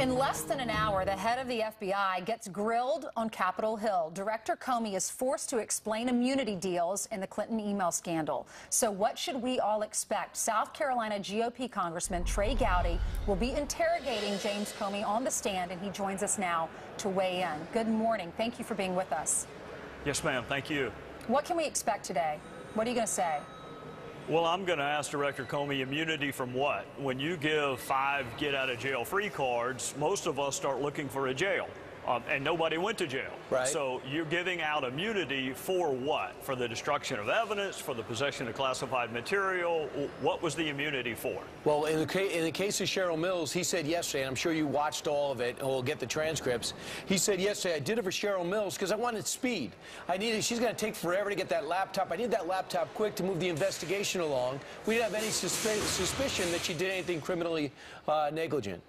In less than an hour, the head of the FBI gets grilled on Capitol Hill. Director Comey is forced to explain immunity deals in the Clinton email scandal. So, what should we all expect? South Carolina GOP Congressman Trey Gowdy will be interrogating James Comey on the stand, and he joins us now to weigh in. Good morning. Thank you for being with us. Yes, ma'am. Thank you. What can we expect today? What are you going to say? Well, I'm going to ask Director Comey immunity from what? When you give five get out of jail free cards, most of us start looking for a jail. Um, and nobody went to jail. Right. So you're giving out immunity for what? For the destruction of evidence, for the possession of classified material? What was the immunity for? Well, in the, in the case of Cheryl Mills, he said yesterday, and I'm sure you watched all of it, and we'll get the transcripts. He said yesterday, I did it for Cheryl Mills because I wanted speed. I needed, she's going to take forever to get that laptop. I need that laptop quick to move the investigation along. We didn't have any suspe- suspicion that she did anything criminally uh, negligent.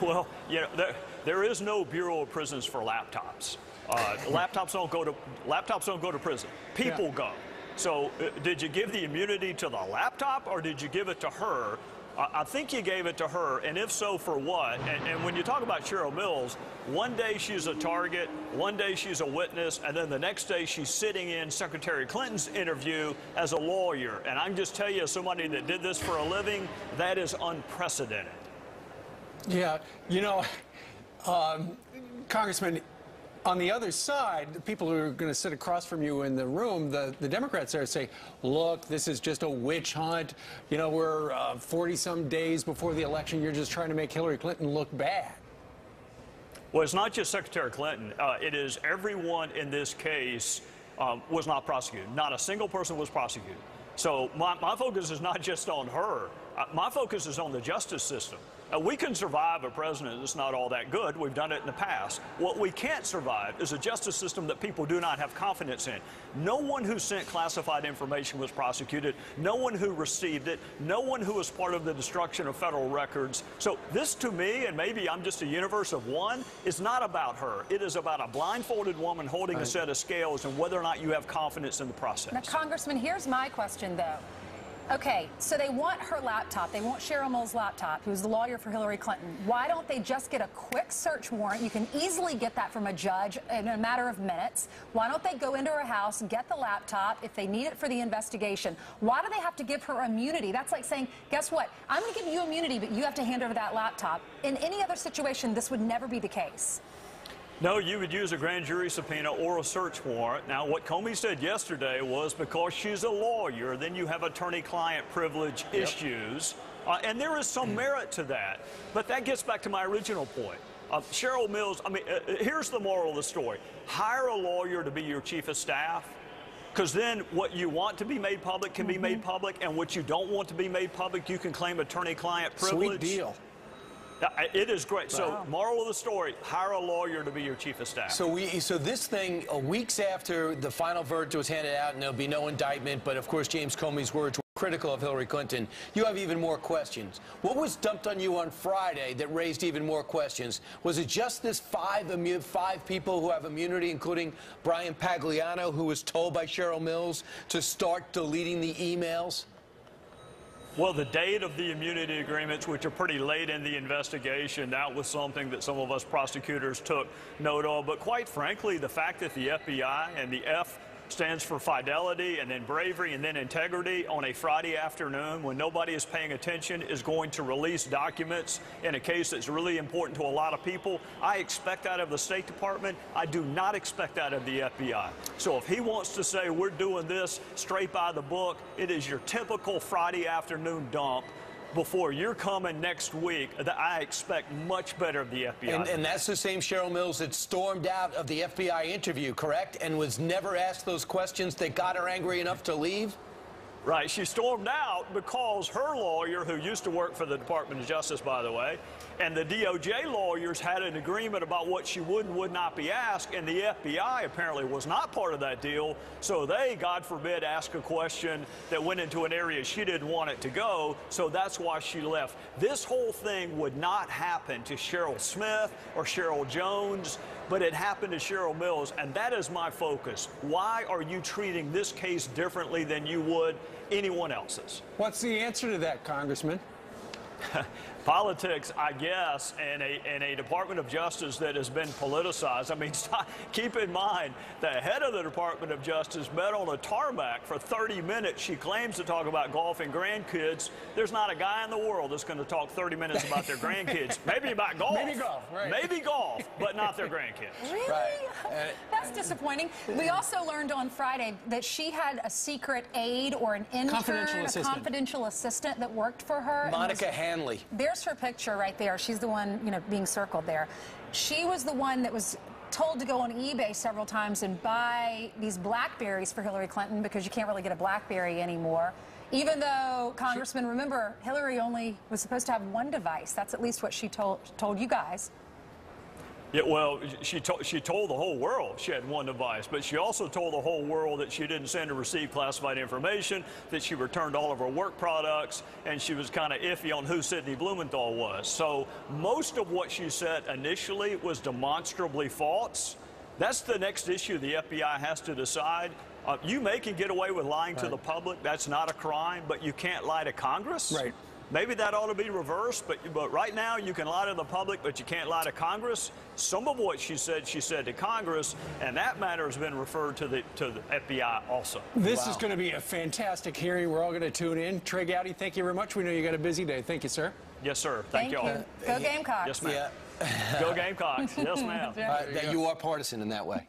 Well, you know, there, there is no Bureau of Prisons for laptops. Uh, laptops don't go to laptops don't go to prison. People yeah. go. So, uh, did you give the immunity to the laptop, or did you give it to her? I think you gave it to her, and if so, for what? And, and, when you talk about Cheryl Mills, one day she's a target, one day she's a witness, and then the next day she's sitting in Secretary Clinton's interview as a lawyer. And I can just tell you, as somebody that did this for a living, that is unprecedented. Yeah, you know, um, Congressman, on the other side, the people who are going to sit across from you in the room, the, the Democrats there say, look, this is just a witch hunt. You know, we're 40 uh, some days before the election. You're just trying to make Hillary Clinton look bad. Well, it's not just Secretary Clinton. Uh, it is everyone in this case um, was not prosecuted. Not a single person was prosecuted. So my, my focus is not just on her. Uh, my focus is on the justice system. Uh, we can survive a president that's not all that good. We've done it in the past. What we can't survive is a justice system that people do not have confidence in. No one who sent classified information was prosecuted. No one who received it. No one who was part of the destruction of federal records. So this to me, and maybe I'm just a universe of one, is not about her. It is about a blindfolded woman holding right. a set of scales and whether or not you have confidence in the process. Now, Congressman, here's my question, though. Okay, so they want her laptop. They want Cheryl Mills' laptop, who's the lawyer for Hillary Clinton. Why don't they just get a quick search warrant? You can easily get that from a judge in a matter of minutes. Why don't they go into her house, and get the laptop if they need it for the investigation? Why do they have to give her immunity? That's like saying, guess what? I'm going to give you immunity, but you have to hand over that laptop. In any other situation, this would never be the case. No, you would use a grand jury subpoena or a search warrant. Now, what Comey said yesterday was because she's a lawyer, then you have attorney-client privilege yep. issues. Uh, and there is some merit to that. But that gets back to my original point. Uh, Cheryl Mills, I mean, uh, uh here's the moral of the story. Hire a lawyer to be your chief of staff, because then what you want to be made public can mm -hmm. be made mm-hmm. public, and what you don't want to be made public, you can claim attorney-client privilege. Sweet deal. It is great. Wow. So, moral of the story: hire a lawyer to be your chief of staff. So we, so this thing, uh, weeks after the final verdict was handed out, and there'll be no indictment. But of course, James Comey's words were critical of Hillary Clinton. You have even more questions. What was dumped on you on Friday that raised even more questions? Was it just this five five people who have immunity, including Bryan Pagliano, who was told by Cheryl Mills to start deleting the emails? Well, the date of the immunity agreements, which are pretty late in the investigation, that was something that some of us prosecutors took note of. But quite frankly, the fact that the FBI and the F stands for fidelity and then bravery and then integrity on a Friday afternoon when nobody is paying attention is going to release documents in a case that's really important to a lot of people. I expect that of the State Department. I do not expect that of the FBI. So if he wants to say we're doing this straight by the book, it is your typical Friday afternoon dump before you're coming next week that I expect much better of the FBI. And, and, that's the same Cheryl Mills that stormed out of the FBI interview, correct? And was never asked those questions that got her angry enough to leave? Right. She stormed out because her lawyer, who used to work for the Department of Justice, by the way, and the DOJ lawyers had an agreement about what she would and would not be asked, and the FBI apparently was not part of that deal. So they, God forbid, asked a question that went into an area she didn't want it to go. So that's why she left. This whole thing would not happen to Cheryl Smith or Cheryl Jones, but it happened to Cheryl Mills, and that is my focus. Why are you treating this case differently than you would anyone else's. What's the answer to that, Congressman? politics, I guess, and a, and a Department of Justice that has been politicized. I mean, stop, keep in mind, the head of the Department of Justice met on a tarmac for 30 minutes. She claims to talk about golf and grandkids. There's not a guy in the world that's going to talk 30 minutes about their grandkids. Maybe about golf. Maybe golf, right. Maybe golf, but not their grandkids. Really? Right. Uh, that's disappointing. We also learned on Friday that she had a secret aide or an intern, Confidential a assistant. confidential assistant that worked for her. Monica was- Hanley. There's her picture right there. She's the one, you know, being circled there. She was the one that was told to go on eBay several times and buy these Blackberries for Hillary Clinton because you can't really get a Blackberry anymore. Even though, Congressman, remember, Hillary only was supposed to have one device. That's at least what she told told you guys. Yeah, well, she told she told the whole world she had one device, but she also told the whole world that she didn't send or receive classified information, that she returned all of her work products, and she was kind of iffy on who Sidney Blumenthal was. So most of what she said initially was demonstrably false. That's the next issue the FBI has to decide. Uh, you may can get away with lying to the public. That's not a crime, but you can't lie to Congress. Right. Maybe that ought to be reversed, but, but right now you can lie to the public, but you can't lie to Congress. Some of what she said, she said to Congress, and that matter has been referred to the, to the FBI also. This Wow. is going to be a fantastic hearing. We're all going to tune in. Trey Gowdy, thank you very much. We know you got a busy day. Thank you, sir. Yes, sir. Thank, Thank y'all. you. Go Gamecocks. Yes, ma'am. Yeah. Go Gamecocks. yes, ma'am. Uh, that you are partisan in that way.